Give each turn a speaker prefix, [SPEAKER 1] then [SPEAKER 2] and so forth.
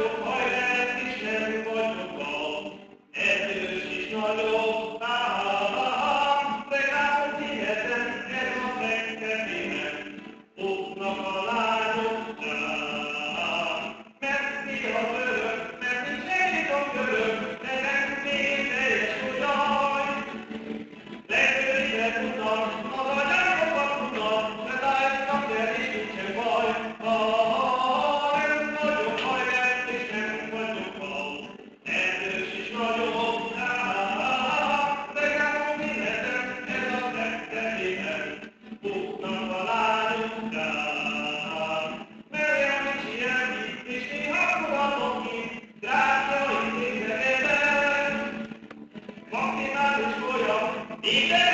[SPEAKER 1] nagyobb hajrá, kis nem vagyok van, erős is nagyobb. Amen.